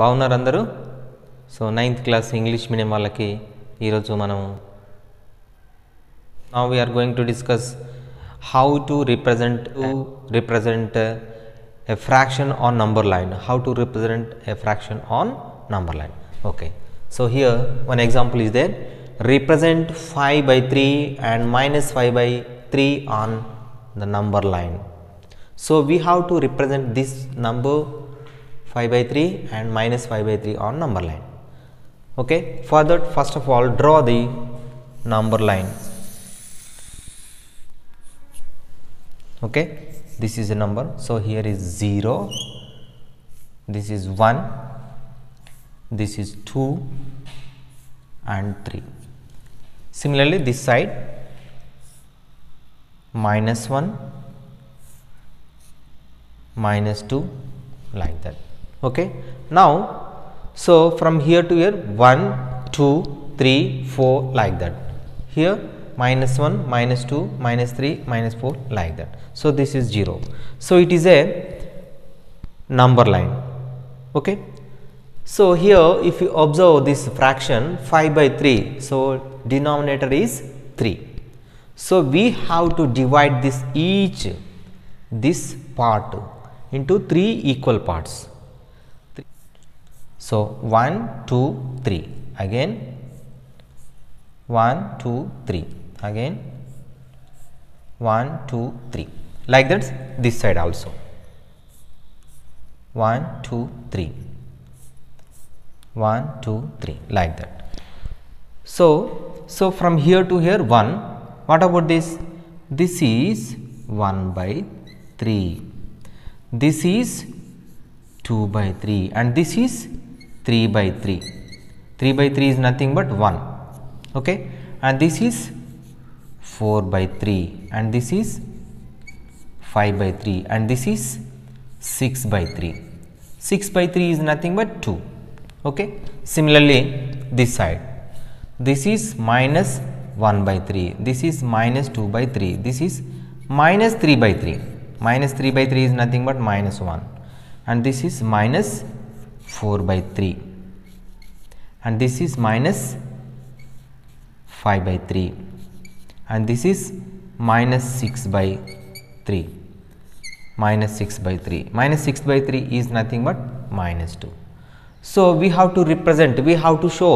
బాగున్నారు అందరూ so ninth class English medium వాళ్ళకి ఈరోజు మనం now we are going to discuss how to represent to represent uh, a fraction on number line how to represent a fraction on number line okay so here one example is there represent 5 by 3 and minus 5 by 3 on the number line so we have to represent this number 5 by 3 and minus 5 by 3 on number line. Okay? For that first of all draw the number line. Okay? This is a number. So here is 0 this is 1 this is 2 and 3 similarly this side minus 1 minus 2 like that okay? Now so from here to here 1 2 3 4 like that. Here minus 1 minus 2 minus 3 minus 4 like that. So this is 0 so it is a number line. Okay? So here if you observe this fraction 5 by 3 so denominator is 3 so we have to divide this each this part into three equal parts so 1 2 3 again. 1 2 3 again. 1 2 3 like that this side also. 1 2 3 1 2 3 like that. So so from here to here 1 what about this? This is 1 by 3 this is 2 by 3 and this is 3 by 3 3 by 3 is nothing but 1 okay? And this is 4 by 3 and this is 5 by 3 and this is 6 by 3 6 by 3 is nothing but 2 okay? Similarly this side. This is minus 1 by 3 this is minus 2 by 3 this is minus 3 by 3 minus 3 by 3 is nothing but minus 1 and this is minus 4 by 3 and this is minus 5 by 3 and this is minus 6 by 3 minus 6 by 3 minus 6 by 3 is nothing but minus 2 so we have to represent we have to show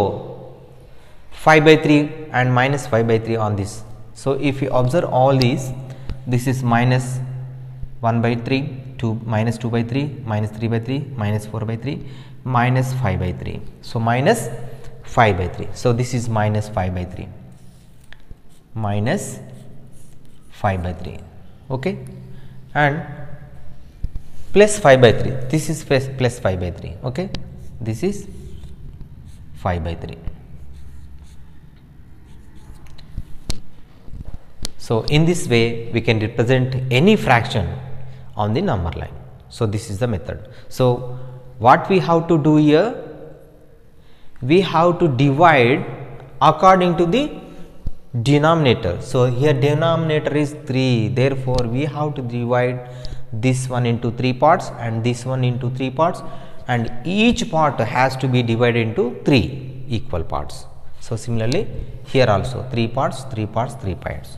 5 by 3 and minus 5 by 3 on this. So if you observe all these this is minus 1 by 3 2 minus 2 by 3 minus 3 by 3 minus 4 by 3 minus 5 by 3 so minus 5 by 3 so this is minus 5 by 3 minus 5 by 3 okay? And plus 5 by 3 this is plus, plus 5 by 3 okay? This is 5 by 3 so in this way we can represent any fraction on the number line so this is the method so what we have to do here we have to divide according to the denominator. So, here denominator is 3 therefore, we have to divide this one into 3 parts and this one into 3 parts and each part has to be divided into 3 equal parts. So, similarly here also 3 parts 3 parts 3 parts.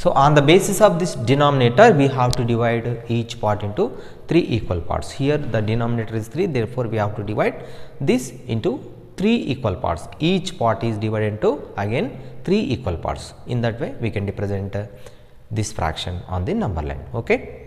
So, on the basis of this denominator we have to divide each part into 3 equal parts. Here the denominator is 3 therefore, we have to divide this into 3 equal parts. Each part is divided into again 3 equal parts. In that way we can represent uh, this fraction on the number line. Okay.